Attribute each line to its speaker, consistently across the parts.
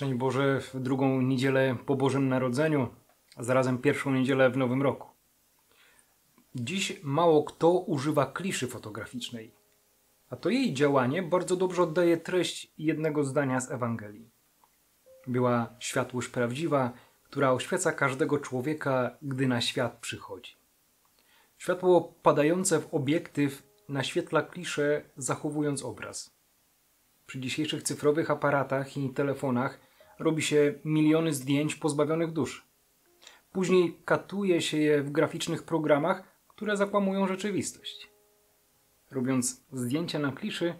Speaker 1: Szczęść Boże w drugą niedzielę po Bożym Narodzeniu, a zarazem pierwszą niedzielę w Nowym Roku. Dziś mało kto używa kliszy fotograficznej, a to jej działanie bardzo dobrze oddaje treść jednego zdania z Ewangelii. Była światłość prawdziwa, która oświeca każdego człowieka, gdy na świat przychodzi. Światło padające w obiektyw naświetla kliszę, zachowując obraz. Przy dzisiejszych cyfrowych aparatach i telefonach robi się miliony zdjęć pozbawionych duszy. Później katuje się je w graficznych programach, które zakłamują rzeczywistość. Robiąc zdjęcia na kliszy,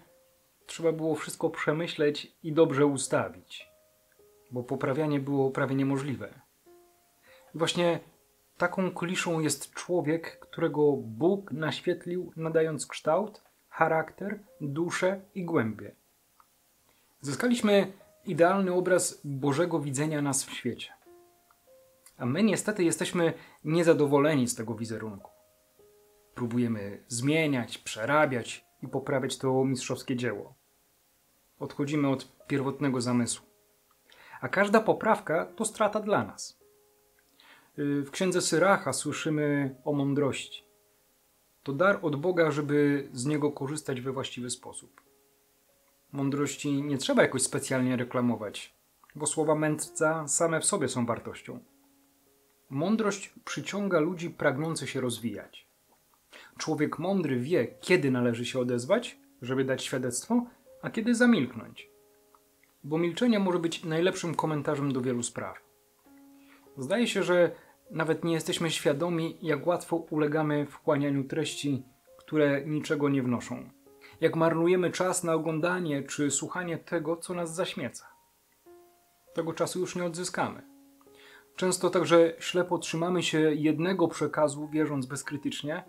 Speaker 1: trzeba było wszystko przemyśleć i dobrze ustawić, bo poprawianie było prawie niemożliwe. I właśnie taką kliszą jest człowiek, którego Bóg naświetlił, nadając kształt, charakter, duszę i głębię. Zyskaliśmy idealny obraz Bożego widzenia nas w świecie. A my niestety jesteśmy niezadowoleni z tego wizerunku. Próbujemy zmieniać, przerabiać i poprawiać to mistrzowskie dzieło. Odchodzimy od pierwotnego zamysłu. A każda poprawka to strata dla nas. W księdze Syracha słyszymy o mądrości. To dar od Boga, żeby z niego korzystać we właściwy sposób. Mądrości nie trzeba jakoś specjalnie reklamować, bo słowa mędrca same w sobie są wartością. Mądrość przyciąga ludzi pragnących się rozwijać. Człowiek mądry wie, kiedy należy się odezwać, żeby dać świadectwo, a kiedy zamilknąć. Bo milczenie może być najlepszym komentarzem do wielu spraw. Zdaje się, że nawet nie jesteśmy świadomi, jak łatwo ulegamy wchłanianiu treści, które niczego nie wnoszą jak marnujemy czas na oglądanie czy słuchanie tego, co nas zaśmieca. Tego czasu już nie odzyskamy. Często także ślepo trzymamy się jednego przekazu, wierząc bezkrytycznie,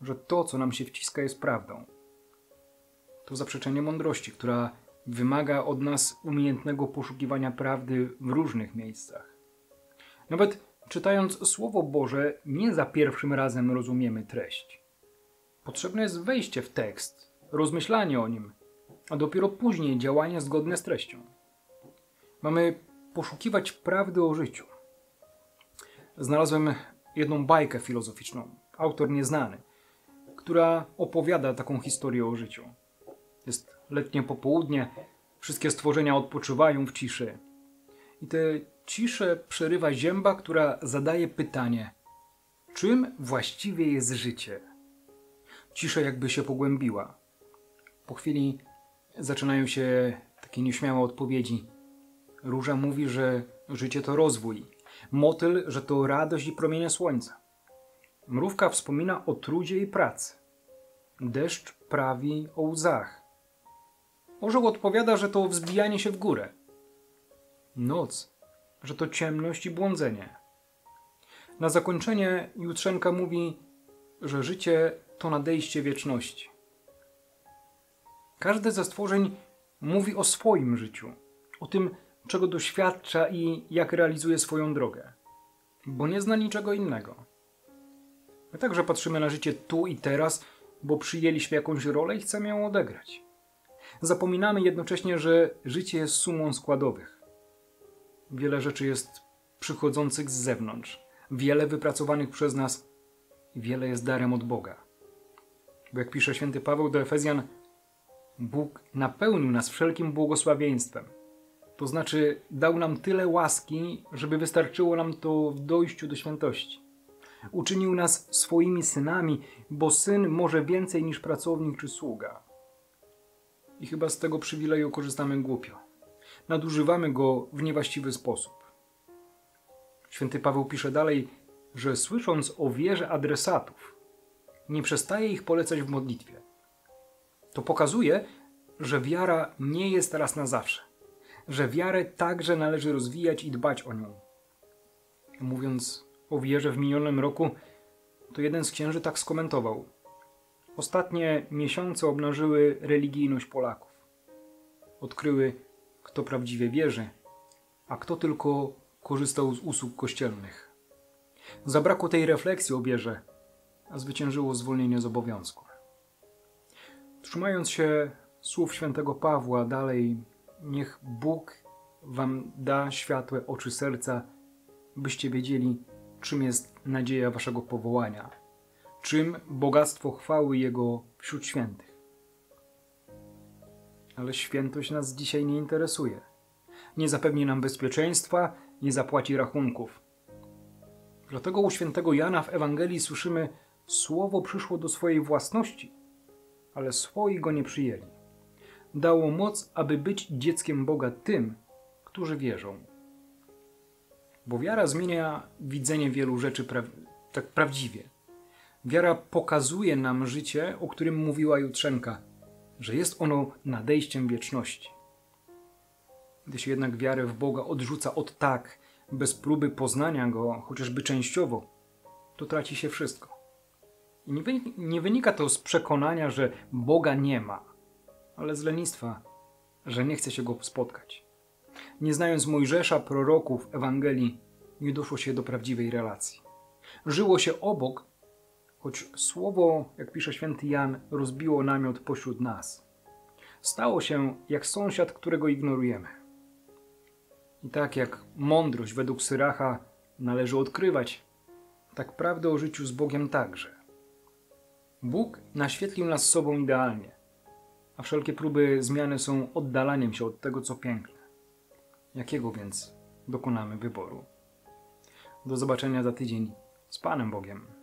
Speaker 1: że to, co nam się wciska, jest prawdą. To zaprzeczenie mądrości, która wymaga od nas umiejętnego poszukiwania prawdy w różnych miejscach. Nawet czytając Słowo Boże, nie za pierwszym razem rozumiemy treść. Potrzebne jest wejście w tekst, rozmyślanie o nim, a dopiero później działanie zgodne z treścią. Mamy poszukiwać prawdy o życiu. Znalazłem jedną bajkę filozoficzną, autor nieznany, która opowiada taką historię o życiu. Jest letnie popołudnie, wszystkie stworzenia odpoczywają w ciszy. I tę ciszę przerywa zięba, która zadaje pytanie: czym właściwie jest życie? Cisza jakby się pogłębiła. Po chwili zaczynają się takie nieśmiałe odpowiedzi. Róża mówi, że życie to rozwój. Motyl, że to radość i promienie słońca. Mrówka wspomina o trudzie i pracy. Deszcz prawi o łzach. Orzeł odpowiada, że to wzbijanie się w górę. Noc, że to ciemność i błądzenie. Na zakończenie Jutrzenka mówi, że życie to nadejście wieczności. Każde ze stworzeń mówi o swoim życiu, o tym, czego doświadcza i jak realizuje swoją drogę, bo nie zna niczego innego. My także patrzymy na życie tu i teraz, bo przyjęliśmy jakąś rolę i chcemy ją odegrać. Zapominamy jednocześnie, że życie jest sumą składowych. Wiele rzeczy jest przychodzących z zewnątrz, wiele wypracowanych przez nas, wiele jest darem od Boga. Bo jak pisze święty Paweł do Efezjan, Bóg napełnił nas wszelkim błogosławieństwem. To znaczy, dał nam tyle łaski, żeby wystarczyło nam to w dojściu do świętości. Uczynił nas swoimi synami, bo syn może więcej niż pracownik czy sługa. I chyba z tego przywileju korzystamy głupio. Nadużywamy go w niewłaściwy sposób. Święty Paweł pisze dalej, że słysząc o wierze adresatów, nie przestaje ich polecać w modlitwie. To pokazuje, że wiara nie jest raz na zawsze, że wiarę także należy rozwijać i dbać o nią. Mówiąc o wierze w minionym roku, to jeden z księży tak skomentował. Ostatnie miesiące obnażyły religijność Polaków. Odkryły, kto prawdziwie wierzy, a kto tylko korzystał z usług kościelnych. Zabrakło tej refleksji o wierze, a zwyciężyło zwolnienie z obowiązku. Trzymając się słów świętego Pawła dalej, niech Bóg wam da światłe oczy serca, byście wiedzieli, czym jest nadzieja waszego powołania, czym bogactwo chwały Jego wśród świętych. Ale świętość nas dzisiaj nie interesuje. Nie zapewni nam bezpieczeństwa, nie zapłaci rachunków. Dlatego u świętego Jana w Ewangelii słyszymy: Słowo przyszło do swojej własności, ale swoi go nie przyjęli. Dało moc, aby być dzieckiem Boga tym, którzy wierzą. Bo wiara zmienia widzenie wielu rzeczy pra tak prawdziwie. Wiara pokazuje nam życie, o którym mówiła Jutrzenka, że jest ono nadejściem wieczności. Gdy się jednak wiarę w Boga odrzuca od tak, bez próby poznania Go, chociażby częściowo, to traci się wszystko. Nie, nie wynika to z przekonania, że Boga nie ma, ale z lenistwa, że nie chce się Go spotkać. Nie znając Mojżesza, proroków, Ewangelii, nie doszło się do prawdziwej relacji. Żyło się obok, choć słowo, jak pisze święty Jan, rozbiło namiot pośród nas. Stało się jak sąsiad, którego ignorujemy. I tak jak mądrość według Syracha należy odkrywać, tak prawdę o życiu z Bogiem także. Bóg naświetlił nas sobą idealnie, a wszelkie próby zmiany są oddalaniem się od tego, co piękne. Jakiego więc dokonamy wyboru? Do zobaczenia za tydzień z Panem Bogiem.